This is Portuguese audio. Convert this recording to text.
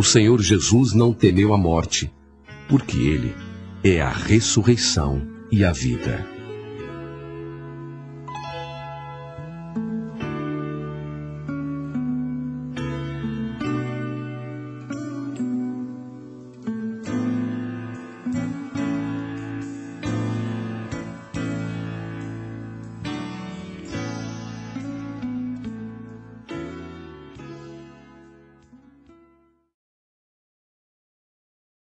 O Senhor Jesus não temeu a morte, porque Ele é a ressurreição e a vida.